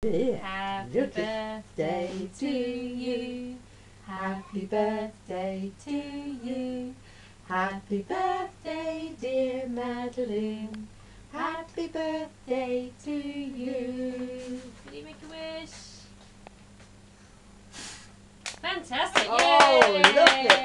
Happy birthday to you. Happy birthday to you. Happy birthday, dear Madeline. Happy birthday to you. Did you make a wish? Fantastic! Oh, Yay! look at